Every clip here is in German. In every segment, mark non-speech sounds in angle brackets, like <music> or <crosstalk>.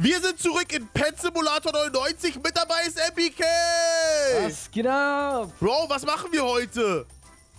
Wir sind zurück in Pet Simulator 99. Mit dabei ist MPK. Was geht ab? Bro, was machen wir heute?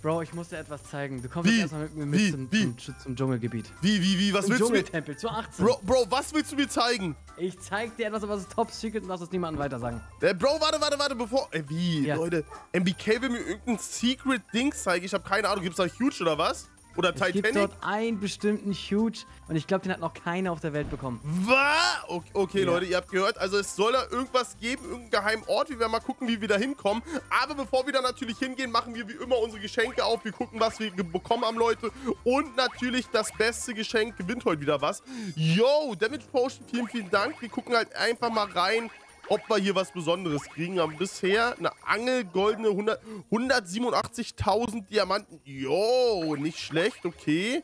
Bro, ich muss dir etwas zeigen. Du kommst Wie? jetzt erstmal mit mir mit Wie? zum, Wie? Zum, zum Dschungelgebiet. Wie, wie, wie, was Zum willst du mir... Dschungeltempel, zu 18. Bro, Bro, was willst du mir zeigen? Ich zeig dir etwas, aber es ist top secret und lass es niemandem weiter sagen. Äh, Bro, warte, warte, warte, bevor... Äh, wie, Ja. Leute? MBK will mir irgendein Secret-Ding zeigen. Ich habe keine Ahnung. Gibt's da Huge oder was? Oder Es gibt Titanic? dort einen bestimmten Huge und ich glaube, den hat noch keiner auf der Welt bekommen. Was? Okay, okay Ja. Leute, ihr habt gehört. Also es soll da irgendwas geben, irgendeinen geheimen Ort. Wir werden mal gucken, wie wir da hinkommen. Aber bevor wir da natürlich hingehen, machen wir wie immer unsere Geschenke auf. Wir gucken, was wir bekommen haben, Leute. Und natürlich das beste Geschenk gewinnt heute wieder was. Yo, Damage Potion, vielen, vielen Dank. Wir gucken halt einfach mal rein, ob wir hier was Besonderes kriegen. Wir haben bisher eine Angel, goldene 100 187.000 Diamanten. Jo, nicht schlecht, okay.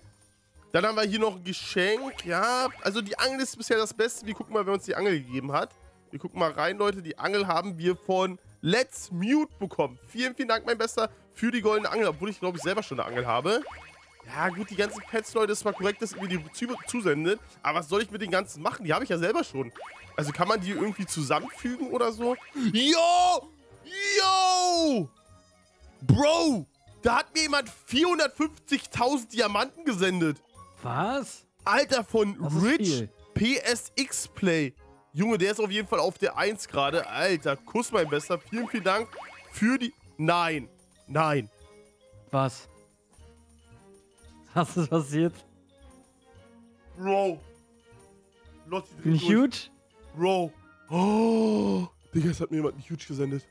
Dann haben wir hier noch ein Geschenk. Ja, also die Angel ist bisher das Beste. Wir gucken mal, wer uns die Angel gegeben hat. Wir gucken mal rein, Leute. Die Angel haben wir von Let's Mute bekommen. Vielen, vielen Dank, mein Bester, für die goldene Angel. Obwohl ich, glaube ich, selber schon eine Angel habe. Ja, gut, die ganzen Pets, Leute, ist mal korrekt, dass ihr mir die zu zusendet. Aber was soll ich mit den ganzen machen? Die habe ich ja selber schon. Also kann man die irgendwie zusammenfügen oder so? Yo! Yo! Bro! Da hat mir jemand 450.000 Diamanten gesendet. Was? Alter, von Das Rich. PSX Play. Junge, der ist auf jeden Fall auf der 1 gerade. Alter, Kuss, mein Bester. Vielen, vielen Dank für die... Nein. Nein. Was? <laughs> Was ist passiert? Bro. Lotti, dreh Ein durch. Huge? Bro. Oh. Digga, es hat mir jemand ein Huge gesendet.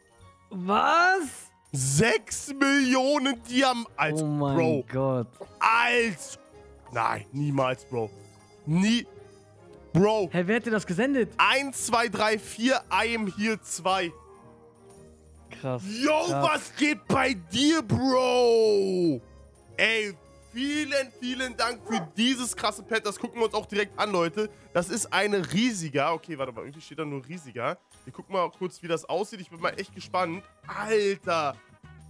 Was? 6 Millionen Diamanten. Als oh mein Bro. Gott. Als. Nein, niemals, Bro. Nie. Bro. Hä, wer hat dir das gesendet? 1, 2, 3, 4, I am here 2. Krass. Yo, krass. was geht bei dir, Bro? Ey, vielen, vielen Dank für dieses krasse Pad. Das gucken wir uns auch direkt an, Leute. Das ist eine riesiger. Okay, warte mal, irgendwie steht da nur riesiger. Wir gucken mal kurz, wie das aussieht. Ich bin mal echt gespannt. Alter,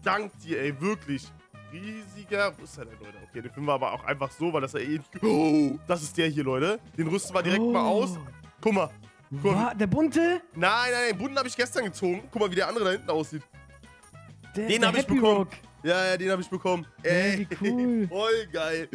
dank dir, ey, wirklich. Riesiger. Wo ist der denn, Leute? Okay, den finden wir aber auch einfach so, weil das ja eh. Oh, das ist der hier, Leute. Den rüsten wir direkt mal Oh. aus. Guck mal. Guck mal. Der bunte? Nein, nein, den bunten habe ich gestern gezogen. Guck mal, wie der andere da hinten aussieht. Der, Den der hab ich bekommen. Rock. Ja, ja, den habe ich bekommen. Ey, wie cool. <laughs> voll geil.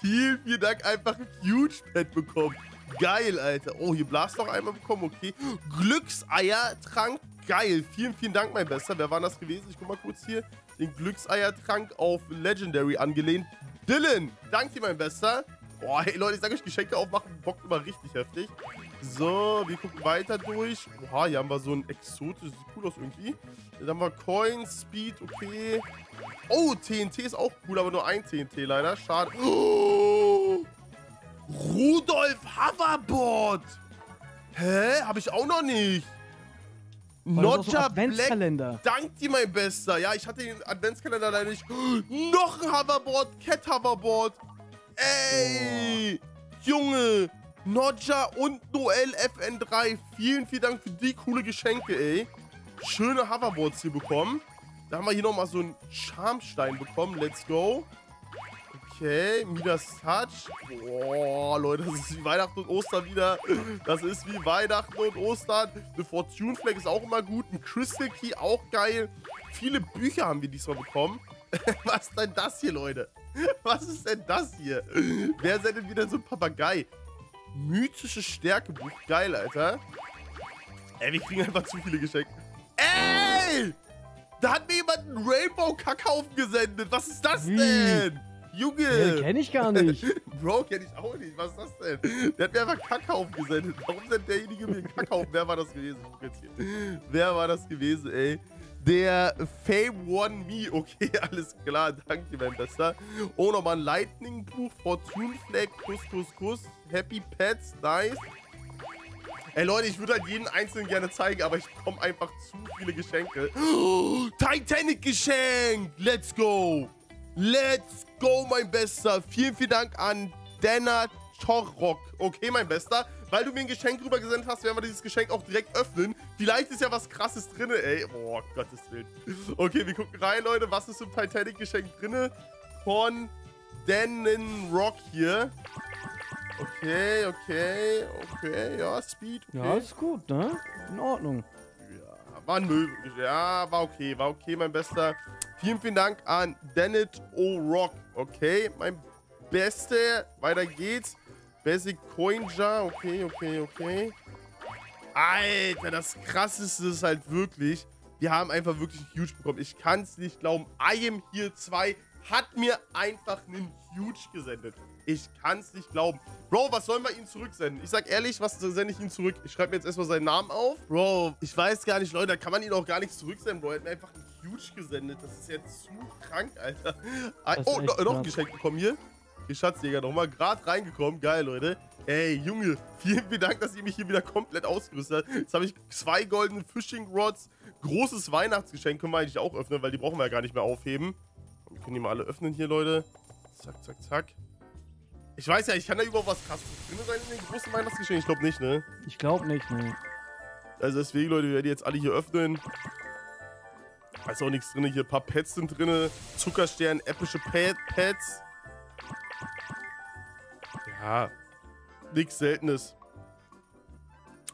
Vielen, vielen Dank. Einfach ein Huge Pet bekommen. Geil, Alter. Oh, hier Blast noch einmal bekommen. Okay. Glückseiertrank. Geil. Vielen, vielen Dank, mein Bester. Wer war das gewesen? Ich guck mal kurz hier. Den Glückseiertrank auf Legendary angelehnt. Dylan. Dank dir, mein Bester. Boah, hey Leute, ich sag euch, Geschenke aufmachen bockt immer richtig heftig. So, wir gucken weiter durch. Oha, hier haben wir so ein exotisches, sieht cool aus irgendwie. Dann haben wir Coins, Speed, okay. Oh, TNT ist auch cool, aber nur ein TNT leider. Schade. Oh, Rudolf Hoverboard. Hä? Hab ich auch noch nicht. So Notcher Black. Adventskalender. Dank dir, mein Bester. Ja, ich hatte den Adventskalender leider nicht. Noch ein Hoverboard, Cat Hoverboard. Ey, Junge. Nodja und Noel FN3. Vielen, vielen Dank für die coole Geschenke, ey. Schöne Hoverboards hier bekommen. Da haben wir hier nochmal so einen Charmstein bekommen. Let's go. Okay, Midas Touch. Boah, Leute, das ist wie Weihnachten und Ostern wieder. Das ist wie Weihnachten und Ostern. Eine Fortune Flag ist auch immer gut. Ein Crystal Key auch geil. Viele Bücher haben wir diesmal bekommen. <laughs> Was ist denn das hier, Leute? Was ist denn das hier? Wer sendet wieder so ein Papagei? Mythisches Stärkebuch. Geil, Alter. Ey, wir kriegen einfach zu viele Geschenke. Ey! Da hat mir jemand einen Rainbow-Kackhaufen gesendet. Was ist das Wie? denn? Den Junge! kenn ich gar nicht. <laughs> Bro, kenn ich auch nicht. Was ist das denn? Der hat mir einfach Kackhaufen gesendet. Warum sendet derjenige mir einen Kackhaufen? Wer war das gewesen? Wer war das gewesen, ey? Der Fame One Me. Okay, <laughs> alles klar. Danke, mein Bester. Oh, nochmal ein Lightning-Buch. Fortune Flag. Kuss, Kuss, Kuss. Happy Pets. Nice. Ey, Leute, ich würde halt jeden einzelnen gerne zeigen, aber ich bekomme einfach zu viele Geschenke. <gasps> Oh, Titanic-Geschenk. Let's go. Let's go, mein Bester. Vielen, vielen Dank an Dana Chorrock. Okay, mein Bester. Weil du mir ein Geschenk rübergesendet hast, werden wir dieses Geschenk auch direkt öffnen. Vielleicht ist ja was krasses drin, ey. Oh, Gottes Willen. Okay, wir gucken rein, Leute. Was ist im Titanic-Geschenk drin? Von Denon Rock hier. Okay, okay, okay. Ja, Speed, okay. Ja, ist gut, ne? In Ordnung. Ja, war möglich. Ja, war okay, war okay, mein Bester. Vielen, vielen Dank an Dennett O'Rock. Okay, mein Bester. Weiter geht's. Basic Coin Jar. Okay, okay, okay. Alter, das krasseste ist halt wirklich, wir haben einfach wirklich ein Huge bekommen. Ich kann es nicht glauben. I am here 2 hat mir einfach einen Huge gesendet. Ich kann es nicht glauben. Bro, was sollen wir ihm zurücksenden? Ich sag ehrlich, was sende ich ihm zurück? Ich schreibe mir jetzt erstmal seinen Namen auf. Bro, ich weiß gar nicht, Leute, da kann man ihn auch gar nichts zurücksenden, Bro. Er hat mir einfach einen Huge gesendet. Das ist jetzt zu krank, Alter. Oh, noch, noch ein Geschenk bekommen hier. Hier, Schatzjäger, nochmal gerade reingekommen. Geil, Leute. Ey, Junge, vielen, vielen Dank, dass ihr mich hier wieder komplett ausgerüstet habt. Jetzt habe ich zwei goldene Fishing Rods. Großes Weihnachtsgeschenk können wir eigentlich auch öffnen, weil die brauchen wir ja gar nicht mehr aufheben. Wir können die mal alle öffnen hier, Leute. Zack, zack, zack. Ich weiß ja, ich kann da überhaupt was krasses drin sein in den großen Weihnachtsgeschenken. Ich glaube nicht, ne? Ich glaube nicht, ne. Also deswegen, Leute, wir werden die jetzt alle hier öffnen. Da ist auch nichts drin. Hier ein paar Pets sind drin. Zuckerstern, epische Pet Pets. Ja, nichts Seltenes.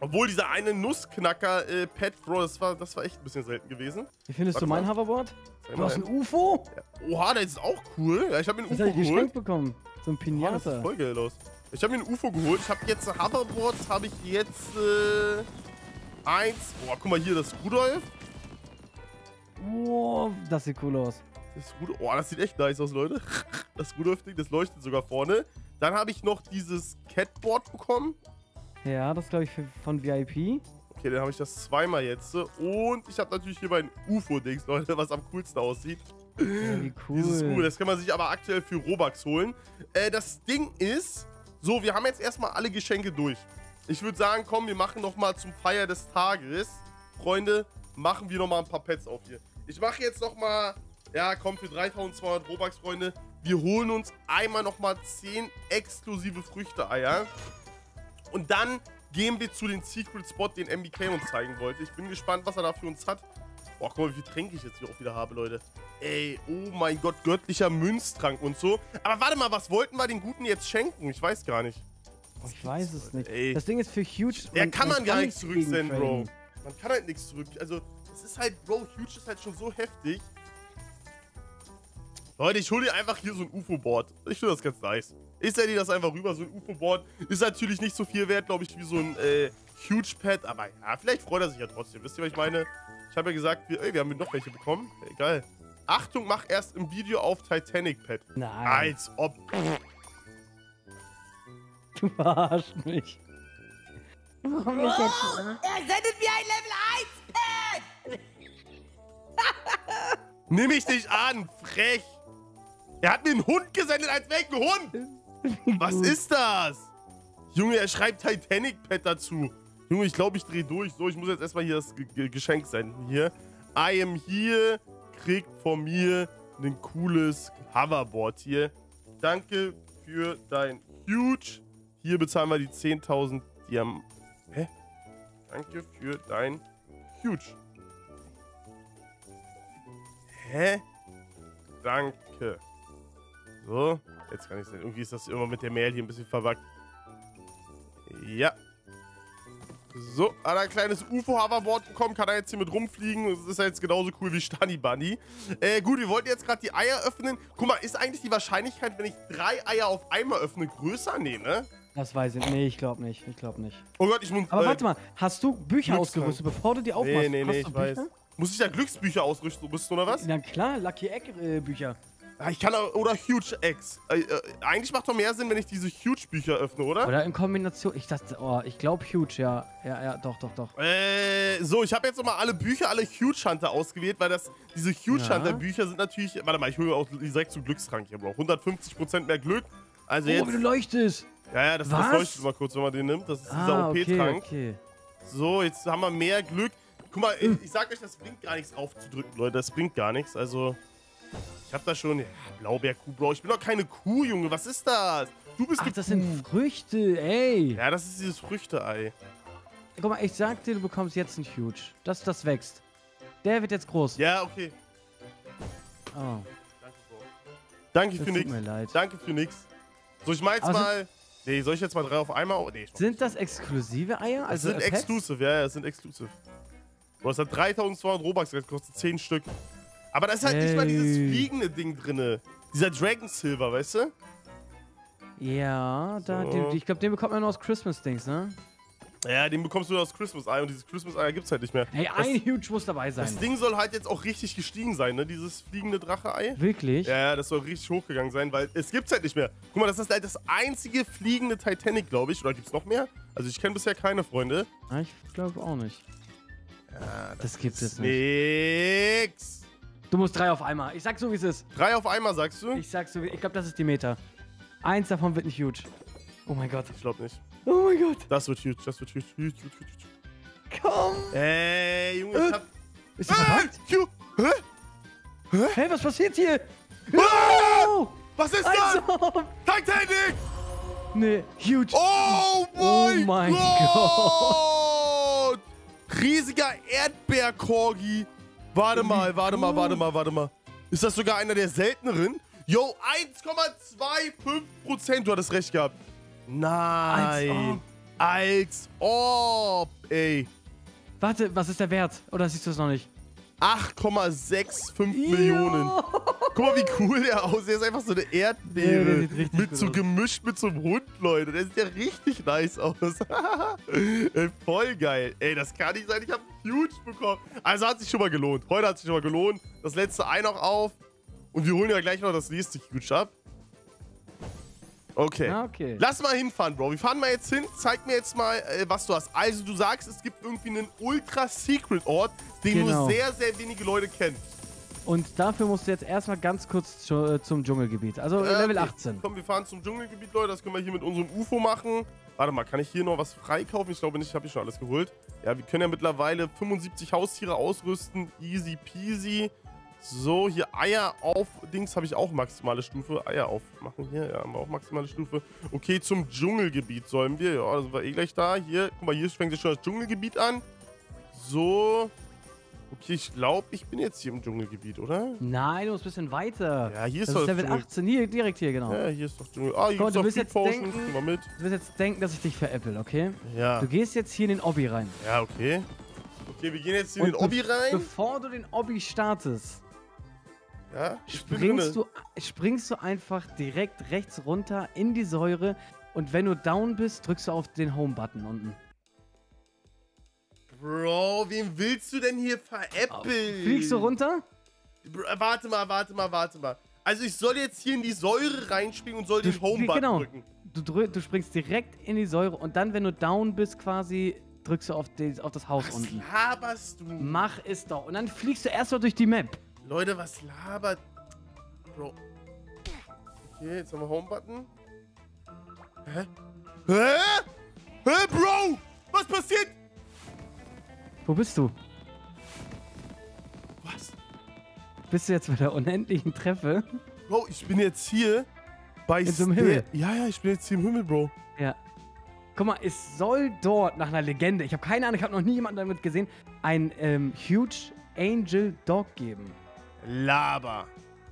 Obwohl dieser eine Nussknacker äh, Pet, Bro, das war, das war echt ein bisschen selten gewesen. Wie findest Warte du mein mal. Hoverboard? Du hast ein. UFO? Ja. Oha, der ist auch cool. Ja, ich habe mir ein Das UFO geholt. bekommen. So ein Boah, das sieht Pinata. voll geil aus. Ich habe mir ein UFO geholt. Ich habe jetzt Hoverboards, habe ich jetzt äh, eins. Boah, guck mal hier, das Rudolf. Wow, das sieht cool aus. Das Rudolf. Oh, das sieht echt nice aus, Leute. <laughs> Das Rudolf-Ding, das leuchtet sogar vorne. Dann habe ich noch dieses Catboard bekommen. Ja, das glaube ich für, von VIP. Okay, dann habe ich das zweimal jetzt. Und ich habe natürlich hier mein UFO-Dings, Leute, was am coolsten aussieht. Ja, wie cool. <laughs> Dieses cool, das kann man sich aber aktuell für Robux holen. Äh, das Ding ist, so, wir haben jetzt erstmal alle Geschenke durch. Ich würde sagen, komm, wir machen noch mal zum Feier des Tages. Freunde, machen wir noch mal ein paar Pets auf hier. Ich mache jetzt noch mal, ja, komm, für 3200 Robux, Freunde. Wir holen uns einmal noch mal 10 exklusive Früchte-Eier. Und dann gehen wir zu dem Secret Spot, den MBK uns zeigen wollte. Ich bin gespannt, was er da für uns hat. Boah, guck mal, wie viel Tränke ich jetzt hier auch wieder habe, Leute. Ey, oh mein Gott, göttlicher Münztrank und so. Aber warte mal, was wollten wir den Guten jetzt schenken? Ich weiß gar nicht. Ich weiß es nicht. Ey. Das Ding ist für Huge. Der kann man gar nichts zurücksenden, Bro. Man kann halt nichts zurück. Also, das ist halt, Bro, Huge ist halt schon so heftig. Leute, ich hole dir einfach hier so ein UFO-Board. Ich finde das ganz nice. Ich sende dir das einfach rüber. So ein UFO-Board ist natürlich nicht so viel wert, glaube ich, wie so ein äh, Huge-Pad. Aber ja, vielleicht freut er sich ja trotzdem. Wisst ihr, was ich meine? Ich habe ja gesagt, wir, ey, wir haben noch welche bekommen. Egal. Achtung, mach erst im Video auf Titanic-Pad. Nein, Als ob. du verarschst mich. Warum nicht jetzt? ne? Er sendet mir ein Level 1 Pad! Nimm ich dich an, frech. Er hat mir einen Hund gesendet, als ein Hund. Was ist das? Junge, er schreibt Titanic-Pad dazu. Junge, ich glaube, ich drehe durch. So, ich muss jetzt erstmal hier das Ge Ge Geschenk senden. Hier. I am here. Kriegt von mir ein cooles Hoverboard hier. Danke für dein Huge. Hier bezahlen wir die 10.000 Diamanten. Hä? Danke für dein Huge. Hä? Danke. So, jetzt kann ich sehen. Irgendwie ist das immer mit der Mail hier ein bisschen verwackt. Ja. So, hat er ein kleines UFO-Hoverboard bekommen, kann er jetzt hier mit rumfliegen. Das ist ja jetzt genauso cool wie Stani Bunny. Äh, gut, wir wollten jetzt gerade die Eier öffnen. Guck mal, ist eigentlich die Wahrscheinlichkeit, wenn ich drei Eier auf einmal öffne, größer? Nee, ne? Das weiß ich. Nee, ich glaube nicht. Ich glaube nicht. Oh Gott, ich muss... Aber äh, warte mal, hast du Bücher ausgerüstet, bevor du die aufmachst? Nee, nee, nee, ich weiß. Bücher? Muss ich da Glücksbücher ausrüsten, oder was? Na klar, Lucky Egg äh, Bücher. Ich kann auch, oder Huge X. Äh, äh, eigentlich macht doch mehr Sinn, wenn ich diese Huge Bücher öffne, oder? Oder in Kombination. Ich dachte, oh, ich glaube Huge, ja. Ja, ja, doch, doch, doch. Äh, so, ich habe jetzt nochmal alle Bücher, alle Huge Hunter ausgewählt, weil das, diese Huge Ja. Hunter Bücher sind natürlich, warte mal, ich hole auch direkt zu Glückskrank hier, Bro. 150% mehr Glück. Also Oh, jetzt, wie du leuchtest. ja, ja, das, das leuchtet mal kurz, wenn man den nimmt. Das ist dieser Ah, okay, OP-Trank. okay. So, jetzt haben wir mehr Glück. Guck mal, ich, ich sag euch, das bringt gar nichts aufzudrücken, Leute. Das bringt gar nichts. Also, ich hab da schon, ja, Blaubeerkuh, Bro. Ich bin doch keine Kuh, Junge. Was ist das? Du bist Ach, das Kuh. sind Früchte, ey. Ja, das ist dieses Früchteei. Guck mal, ich sag dir, du bekommst jetzt ein Huge. Das, das wächst. Der wird jetzt groß. Ja, okay. Oh, Danke, Bro. Danke das für tut nix. mir leid. Danke für nix. So, ich mach jetzt Aber mal. Okay, soll ich jetzt mal drei auf einmal? Oh, nee, Sind das exklusive Eier? Das Also sind äh, Pets? exclusive, ja, ja, das sind exclusive. Bro, das hat 3200 Robux, das kostet 10 Stück. Aber da ist halt nicht mal dieses Ey. fliegende Ding drinne. Dieser Dragon Silver, weißt du? Ja, da, So. den, ich glaube, den bekommt man nur aus Christmas-Dings, ne? Ja, den bekommst du nur aus Christmas Eye und dieses Christmas Eye gibt's halt nicht mehr. Ey, das, ein Huge muss dabei sein. das Ding soll halt jetzt auch richtig gestiegen sein, ne? Dieses fliegende Drache-Ei. Wirklich? Ja, ja, das soll richtig hochgegangen sein, weil es gibt's halt nicht mehr. Guck mal, das ist halt das einzige fliegende Titanic, glaube ich. Oder gibt's noch mehr? Also ich kenne bisher keine Freunde. Ich glaube auch nicht. Ja, Das gibt es nicht. Nix. Du musst drei auf einmal. Ich sag so, wie es ist. Drei auf einmal, sagst du? Ich sag so, wie- ich glaube, das ist die Meter. Eins davon wird nicht huge. Oh mein Gott. Ich glaube nicht. Oh mein Gott. Das wird huge, das wird huge, huge, huge, huge. Komm. Ey, Junge, ich hab... Ist verpackt? Ju- Hä? Hey, was passiert hier? Oh! Was ist das? Titanic! nee, huge. Oh mein, Oh mein Gott! Riesiger Erdbeerkorgi. Warte mal, warte mal, warte mal, warte mal. Ist das sogar einer der selteneren? Yo, 1,25%. Du hattest recht gehabt. Nein. Als ob, ey. Warte, was ist der Wert? Oder siehst du es noch nicht? 8,65 Millionen. Guck mal, wie cool der aussieht. Der ist einfach so eine Ja, Erdbeere. richtig mit so gemischt mit so einem Hund, Leute. Der sieht ja richtig nice aus. <laughs> Voll geil. Ey, das kann nicht sein. Ich habe Huge bekommen. Also hat sich schon mal gelohnt. Heute hat sich schon mal gelohnt. Das letzte Ei noch auf. Und wir holen ja gleich noch das nächste Huge ab. Okay. Ah, okay. Lass mal hinfahren, Bro. Wir fahren mal jetzt hin. Zeig mir jetzt mal, äh, was du hast. Also, du sagst, es gibt irgendwie einen Ultra-Secret-Ort, den Genau. nur sehr, sehr wenige Leute kennen. Und dafür musst du jetzt erstmal ganz kurz äh, zum Dschungelgebiet. Also Äh, Level okay. 18. Komm, wir fahren zum Dschungelgebiet, Leute. Das können wir hier mit unserem UFO machen. Warte mal, kann ich hier noch was freikaufen? Ich glaube nicht, ich habe hier schon alles geholt. Ja, wir können ja mittlerweile 75 Haustiere ausrüsten. Easy peasy. So, hier Eier auf. Dings habe ich auch maximale Stufe. Eier aufmachen hier. Ja, haben wir auch maximale Stufe. Okay, zum Dschungelgebiet sollen wir. Ja, da sind wir eh gleich da. Hier, guck mal, hier fängt sich schon das Dschungelgebiet an. So. Okay, ich glaube, ich bin jetzt hier im Dschungelgebiet, oder? Nein, du musst ein bisschen weiter. Ja, hier ist das doch ist Level Dschungel- 18. Hier, direkt hier, genau. Ja, hier ist doch Dschungel. Ah, hier gibt's du Food jetzt denken-. Du wirst jetzt denken, dass ich dich veräpple, okay? Ja. Du gehst jetzt hier in den Obby rein. Ja, okay. Okay, wir gehen jetzt hier in den Und Obby rein. Bevor du den Obby startest, Ja, springst du, springst du einfach direkt rechts runter in die Säure und wenn du down bist, drückst du auf den Home-Button unten. Bro, wen willst du denn hier veräppeln? Fliegst du runter? Bro, warte mal, warte mal, warte mal. Also ich soll jetzt hier in die Säure reinspringen und soll Du den Home-Button genau. drücken. Du, drü du springst direkt in die Säure und dann, wenn du down bist, quasi drückst du auf, den, auf das Haus Was unten. laberst du? Mach es doch. Und dann fliegst du erstmal durch die Map. Leute, was labert? Bro. Okay, jetzt haben wir Home-Button. Hä? Hä? Hä, Bro? Was passiert? Wo bist du? Was? Bist du jetzt bei der unendlichen Treffe? Bro, ich bin jetzt hier bei In so einem Himmel. Ja, ja, ich bin jetzt hier im Himmel, Bro. Ja. Guck mal, es soll dort nach einer Legende, ich habe keine Ahnung, ich habe noch nie jemanden damit gesehen, ein ähm, Huge Angel Dog geben. Laber.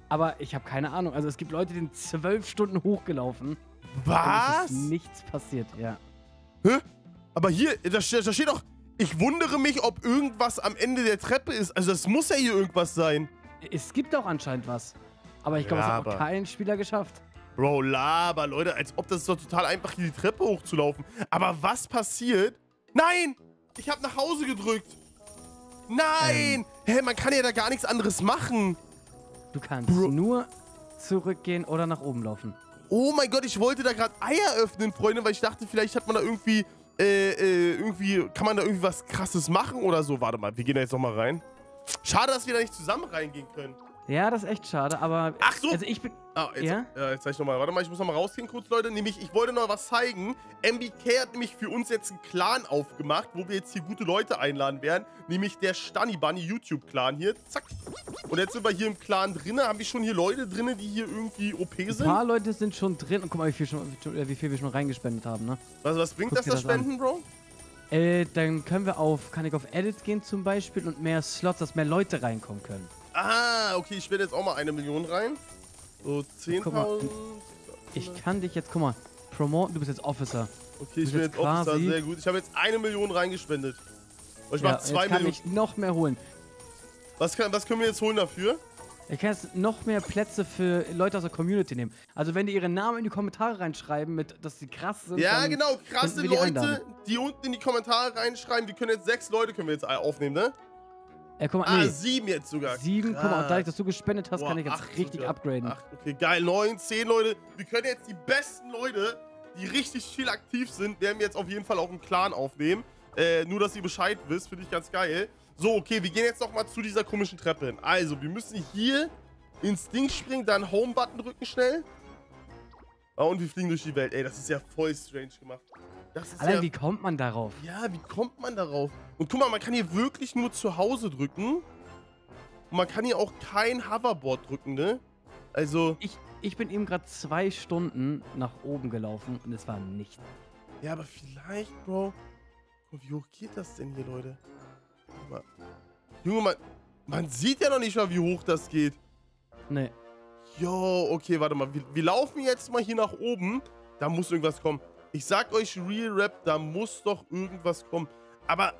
Aber ich habe keine Ahnung. Also es gibt Leute, die sind zwölf Stunden hochgelaufen. Was? nichts passiert, ja. Hä? Aber hier, da, ste- da steht doch, ich wundere mich, ob irgendwas am Ende der Treppe ist. Also das muss ja hier irgendwas sein. Es gibt auch anscheinend was. Aber ich glaube, es hat auch kein Spieler geschafft. Bro, laber, Leute, als ob das ist doch total einfach, hier die Treppe hochzulaufen. Aber was passiert? Nein! Ich habe nach Hause gedrückt. Nein! Hä, man kann ja da gar nichts anderes machen. Du kannst Bro. nur zurückgehen oder nach oben laufen. Oh mein Gott, ich wollte da gerade Eier öffnen, Freunde, weil ich dachte, vielleicht hat man da irgendwie, äh, äh, irgendwie, kann man da irgendwie was krasses machen oder so. Warte mal, wir gehen da jetzt nochmal rein. Schade, dass wir da nicht zusammen reingehen können. Ja, das ist echt schade, aber. Ach so. Also ich bin. Ah, jetzt, Ja? ja? jetzt zeig ich nochmal. Warte mal, ich muss nochmal rausgehen kurz, Leute. Nämlich, ich wollte noch was zeigen. MBK hat nämlich für uns jetzt einen Clan aufgemacht, wo wir jetzt hier gute Leute einladen werden. Nämlich der Stunny Bunny YouTube-Clan hier. Zack. Und jetzt sind wir hier im Clan drinne. Haben wir schon hier Leute drinne, die hier irgendwie OP Ein sind? paar Leute sind schon drin und guck mal, wie viel, schon, äh, wie viel wir schon reingespendet haben, ne? Was, was bringt Guck das, das an. Spenden, Bro? Äh, dann können wir auf, kann ich auf Edit gehen zum Beispiel und mehr Slots, dass mehr Leute reinkommen können. Ah, okay, ich werde jetzt auch mal eine Million rein. So Guck mal, 10.000. Ich kann dich jetzt, guck mal, promoten, du bist jetzt Officer. Okay, ich bin bist jetzt Officer, sehr gut. Ich habe jetzt eine Million reingespendet. Und ich Ja, mach zwei jetzt kann Millionen. ich noch mehr holen. Was, kann, was können wir jetzt holen dafür? Ich kann jetzt noch mehr Plätze für Leute aus der Community nehmen. Also wenn die ihre Namen in die Kommentare reinschreiben, mit, dass sie krass sind. Ja, genau, krasse die Leute, einladen. die unten in die Kommentare reinschreiben. Wir können jetzt sechs Leute können wir jetzt aufnehmen, ne? Äh, guck mal, Ah, nee. sieben jetzt sogar. Sieben, guck mal, und dadurch, dass du gespendet hast, Boah, kann ich jetzt richtig sogar. upgraden. Acht, okay, geil. Neun, zehn Leute. Wir können jetzt die besten Leute, die richtig viel aktiv sind, werden wir jetzt auf jeden Fall auch im Clan aufnehmen. Äh, nur, dass ihr Bescheid wisst, finde ich ganz geil. So, okay, wir gehen jetzt noch mal zu dieser komischen Treppe hin. Also, wir müssen hier ins Ding springen, dann Home-Button drücken schnell. Ah, und wir fliegen durch die Welt. Ey, das ist ja voll strange gemacht. Allein, ja wie kommt man darauf? ja, wie kommt man darauf? Und guck mal, man kann hier wirklich nur zu Hause drücken. Und man kann hier auch kein Hoverboard drücken, ne? Also, Ich, ich bin eben gerade zwei Stunden nach oben gelaufen und es war nichts. ja, aber vielleicht, Bro. Wie hoch geht das denn hier, Leute? Mal. Junge, man, man sieht ja noch nicht mal, wie hoch das geht. Nee. Jo, okay, warte mal. Wir, wir laufen jetzt mal hier nach oben. Da muss irgendwas kommen. Ich sag euch, Real Rap, da muss doch irgendwas kommen. Aber,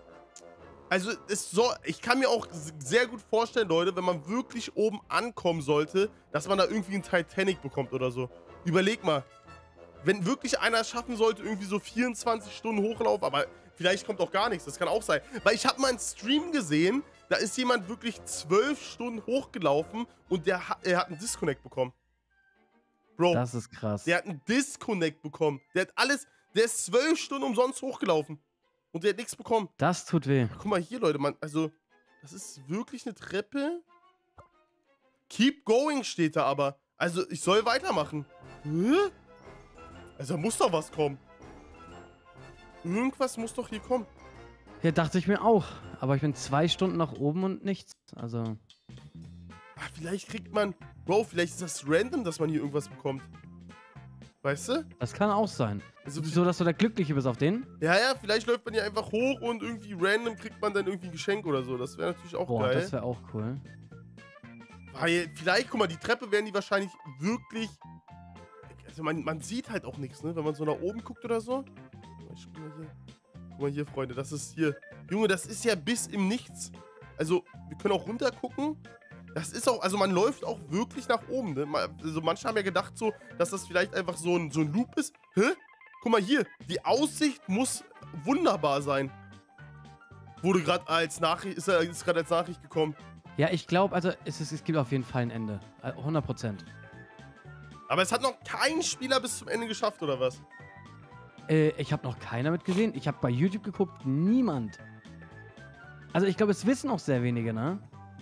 also, es soll, ich kann mir auch sehr gut vorstellen, Leute, wenn man wirklich oben ankommen sollte, dass man da irgendwie ein Titanic bekommt oder so. Überleg mal. Wenn wirklich einer es schaffen sollte, irgendwie so 24 Stunden hochlaufen, aber vielleicht kommt auch gar nichts, das kann auch sein. Weil ich habe mal einen Stream gesehen, da ist jemand wirklich 12 Stunden hochgelaufen und der er hat einen Disconnect bekommen. Bro, Das ist krass. der hat einen Disconnect bekommen. Der hat alles, der ist 12 Stunden umsonst hochgelaufen. Und der hat nichts bekommen. Das tut weh. Guck mal hier, Leute, man, also, das ist wirklich eine Treppe. Keep going steht da aber. Also, ich soll weitermachen. Hä? Also, da muss doch was kommen. Irgendwas muss doch hier kommen. Ja, dachte ich mir auch. Aber ich bin zwei Stunden nach oben und nichts. Also, Ah, vielleicht kriegt man. Bro, vielleicht ist das random, dass man hier irgendwas bekommt. Weißt du? das kann auch sein. Also, So, dass du der Glückliche bist auf den? ja, ja, vielleicht läuft man hier einfach hoch und irgendwie random kriegt man dann irgendwie ein Geschenk oder so. Das wäre natürlich auch Boah, geil. das wäre auch cool. Weil, vielleicht, guck mal, die Treppe werden die wahrscheinlich wirklich. Also man, man sieht halt auch nichts, ne? Wenn man so nach oben guckt oder so. Guck mal hier. Guck mal hier, Freunde, das ist hier. Junge, das ist ja bis im Nichts. Also, wir können auch runter gucken. Das ist auch, also man läuft auch wirklich nach oben, ne? Also manche haben ja gedacht so, dass das vielleicht einfach so ein, so ein Loop ist. Hä? Guck mal hier, die Aussicht muss wunderbar sein. Wurde gerade als Nachricht, ist, ist gerade als Nachricht gekommen. Ja, ich glaube, also es, ist, es gibt auf jeden Fall ein Ende. Äh, 100 Prozent. Aber es hat noch kein Spieler bis zum Ende geschafft, oder was? Äh, ich habe noch keiner mit gesehen. Ich habe bei YouTube geguckt, niemand. Also ich glaube, es wissen auch sehr wenige, ne?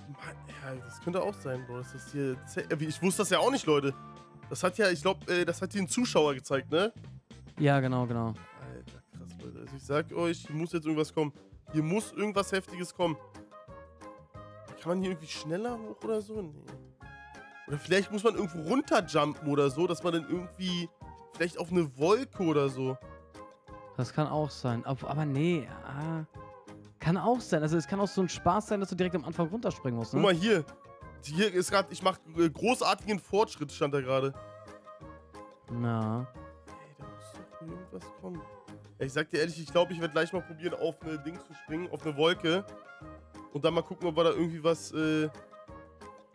Mann, ja, das könnte auch sein, Bro. Das ist hier. äh, Ich wusste das ja auch nicht, Leute. Das hat ja, ich glaube, äh, das hat hier ein Zuschauer gezeigt, ne? Ja, genau, genau. Alter, krass, Leute. Also ich sag euch, hier muss jetzt irgendwas kommen. Hier muss irgendwas Heftiges kommen. Kann man hier irgendwie schneller hoch oder so? Nee. Oder vielleicht muss man irgendwo runterjumpen oder so, dass man dann irgendwie. Vielleicht auf eine Wolke oder so. Das kann auch sein. Aber, aber nee, ah, kann auch sein. Also es kann auch so ein Spaß sein, dass du direkt am Anfang runterspringen musst, Guck ne? mal hier. Hier ist gerade, ich mache großartigen Fortschritt, stand da gerade. Na. Ey, da muss doch irgendwas kommen. Ey, ich sag dir ehrlich, ich glaube, ich werde gleich mal probieren, auf eine Ding zu springen, auf eine Wolke. Und dann mal gucken, ob wir da irgendwie was, äh,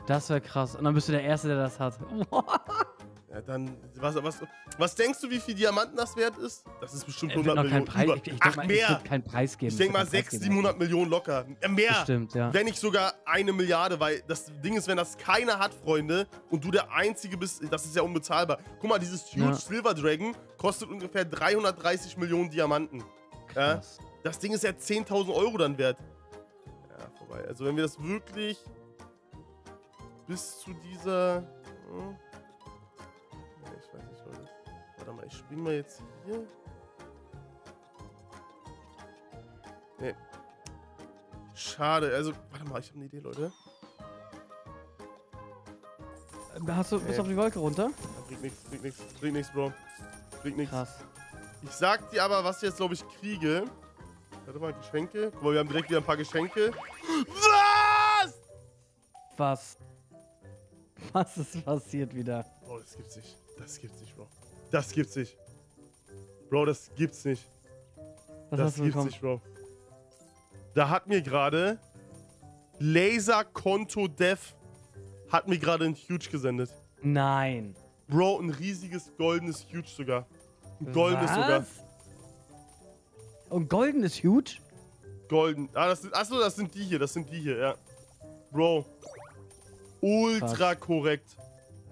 Das wäre krass. Und dann bist du der Erste, der das hat. <laughs> ja, dann, was, was, was denkst du, wie viel Diamanten das wert ist? Das ist bestimmt Er wird 100 noch keinen Millionen. Preis. Über. Ich, ich Ach, denk mal, mehr. keinen Preis geben. Ich denke mal keinen Preis 600, geben. 700 Millionen locker. Äh, Mehr. Bestimmt, ja. Wenn nicht sogar eine Milliarde, weil das Ding ist, wenn das keiner hat, Freunde, und du der Einzige bist, das ist ja unbezahlbar. Guck mal, dieses Huge Ja. Silver Dragon kostet ungefähr 330 Millionen Diamanten. Ja? Das Ding ist ja 10.000 Euro dann wert. Ja, vorbei. Also wenn wir das wirklich bis zu dieser... Hm, Warte mal, ich spring mal jetzt hier. Nee. Schade, also, warte mal, ich habe eine Idee, Leute. Hast du, bist Äh. du auf die Wolke runter? Bringt nichts, bringt nichts, bringt nichts, Bro. Bringt nichts. Krass. Ich sag dir aber, was ich jetzt, glaube ich, kriege. Warte mal, Geschenke. Guck mal, wir haben direkt wieder ein paar Geschenke. Was? Was? Was ist passiert wieder? Bro, das gibt's nicht. Das gibt's nicht, Bro. Das gibt's nicht. Bro, das gibt's nicht. Was das gibt's bekommen? nicht, Bro. Da hat mir gerade Laser Konto Dev hat mir gerade ein Huge gesendet. Nein. Bro, ein riesiges goldenes Huge sogar. Ein goldenes sogar. Was? Und golden ist huge? Golden. Ah, das sind, achso, das sind die hier. Das sind die hier, ja. Bro. Ultra korrekt.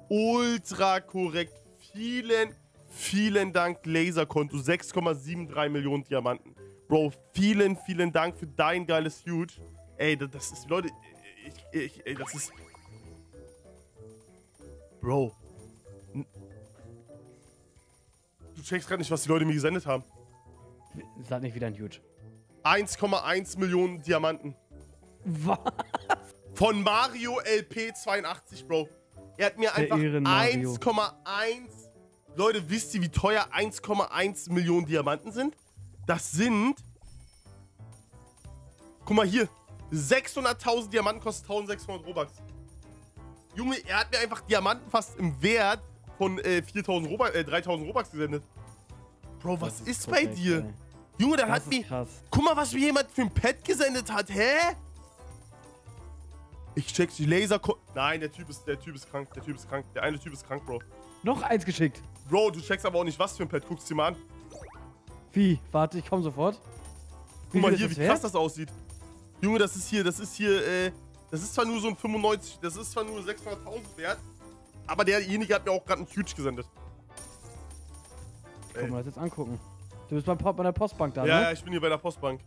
Ultra korrekt. Vielen, vielen Dank, Laserkonto. 6,73 Millionen Diamanten. Bro, vielen, vielen Dank für dein geiles Huge. Ey, das, das ist, Leute, ich, ich, ey, das ist. Bro. Du checkst gerade nicht, was die Leute mir gesendet haben. Sag nicht wieder ein huge. 1,1 Millionen Diamanten. Was? Von Mario LP 82, Bro. Er hat mir einfach Ehren-Mario. 1,1. Leute, wisst ihr, wie teuer 1,1 Millionen Diamanten sind? Das sind. Guck mal hier. 600.000 Diamanten kosten 1600 Robux. Junge, er hat mir einfach Diamanten fast im Wert von äh, 4000 Robux, äh, 3000 Robux gesendet. Bro, was Das ist, bei korrekt, dir? ey. Junge, dann Das hat ist mir. krass. Guck mal, was mir jemand für ein Pad gesendet hat. Hä? Ich check's die Laser. Nein, der Typ ist, der Typ ist krank. Der Typ ist krank. Der eine Typ ist krank, Bro. Noch eins geschickt. Bro, du checkst aber auch nicht, was für ein Pad. Guck's dir mal an. Wie? Warte, ich komm sofort. Guck mal hier, wie krass das aussieht. Junge, das ist hier, das ist hier, äh, das ist zwar nur so ein 95, das ist zwar nur 600.000 wert, aber derjenige hat mir auch gerade ein Huge gesendet. Können wir das jetzt angucken. Du bist beim Po- bei der Postbank da, Ja, ja, ne? ich bin hier bei der Postbank.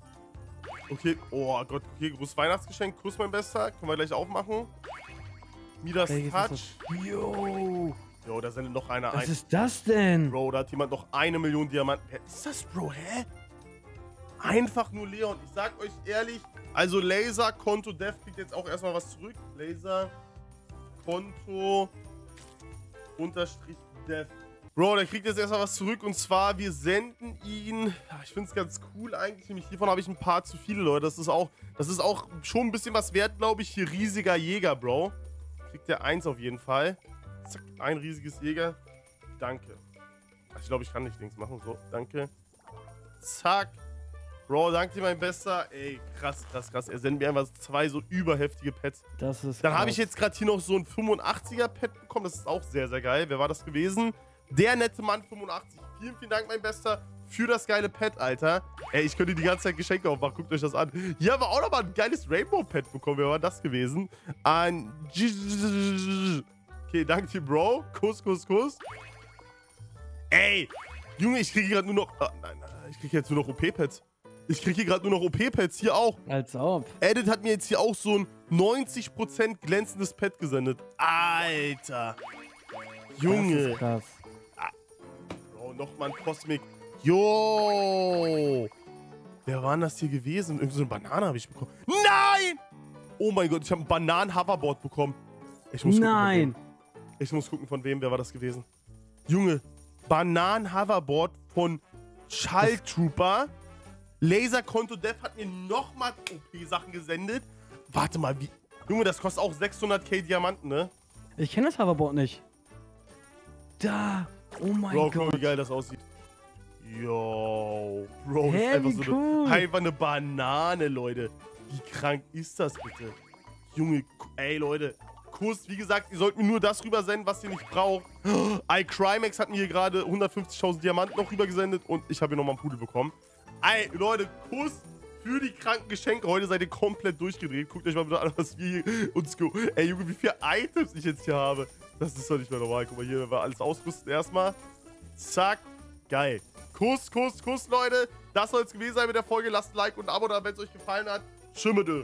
Okay, oh Gott, okay, großes Weihnachtsgeschenk, Kuss mein Bester, können wir gleich aufmachen. Midas Touch. das? Jo. Da sendet noch einer Was ein. ist das denn? Bro, da hat jemand noch eine Million Diamanten. Wer ist das, Bro? Hä? Einfach nur Leon. Ich sag euch ehrlich, also Laser Konto Dev kriegt jetzt auch erstmal was zurück. Laser Konto unterstrich Dev. Bro, der kriegt jetzt erstmal was zurück und zwar, wir senden ihn. Ich finde es ganz cool eigentlich. Nämlich hiervon habe ich ein paar zu viele, Leute. Das ist auch, das ist auch schon ein bisschen was wert, glaube ich. Hier riesiger Jäger, Bro. Kriegt der eins auf jeden Fall. Zack, ein riesiges Jäger. Danke. Ich glaube, ich kann nicht links machen. So, danke. Zack. Bro, danke dir, mein Bester. Ey, krass, krass, krass. Er sendet mir einfach zwei so überheftige Pets. Das ist Dann habe ich jetzt gerade hier noch so ein 85er-Pet bekommen. Das ist auch sehr, sehr geil. Wer war das gewesen? Der nette Mann 85. Vielen, vielen Dank, mein Bester, für das geile Pet, Alter. Ey, ich könnte die ganze Zeit Geschenke aufmachen. Guckt euch das an. Hier haben wir auch nochmal ein geiles Rainbow-Pet bekommen. Wer war das gewesen? Ein... Okay, danke dir, Bro. Kuss, Kuss, Kuss. Ey, Junge, ich kriege gerade nur noch... Ah, nein, nein, ich kriege jetzt nur noch OP-Pets. Ich kriege hier gerade nur noch OP-Pets. Hier auch. Als ob. Edit hat mir jetzt hier auch so ein 90% glänzendes Pad gesendet. Alter. Das Junge. ist krass. Bro, nochmal ein Cosmic. Jo. Wer war denn das hier gewesen? Irgend so eine Banane habe ich bekommen. Nein! Oh mein Gott, ich habe ein Bananen-Hoverboard bekommen. Ich muss gucken, Nein. wem. Ich muss gucken, von wem. Wer war das gewesen? Junge, Bananen-Hoverboard von Schalltrooper. Laserkonto Dev hat mir nochmal OP-Sachen gesendet. Warte mal, wie. Junge, das kostet auch 600k Diamanten, ne? Ich kenne das Hoverboard nicht. Da. Oh mein Bro, guck mal, Gott. wie geil das aussieht. Yo, Bro, Hä, ist einfach so cool. eine, einfach eine Banane, Leute. Wie krank ist das bitte? Junge, ey, Leute. Kuss, wie gesagt, ihr sollt mir nur das rübersenden, was ihr nicht braucht. <gasps> iCrimex hat mir hier gerade 150.000 Diamanten noch rübergesendet und ich habe hier nochmal einen Pudel bekommen. Ey, Leute, Kuss für die kranken Geschenke. Heute seid ihr komplett durchgedreht. Guckt euch mal bitte an, was wir hier uns. Ey, Junge, wie viele Items ich jetzt hier habe. Das ist doch nicht mehr normal. Guck mal, hier, wir alles ausrüsten erstmal. Zack. Geil. Kuss, Kuss, Kuss, Leute. Das soll es gewesen sein mit der Folge. Lasst ein Like und ein Abo da, wenn es euch gefallen hat. Schimmede.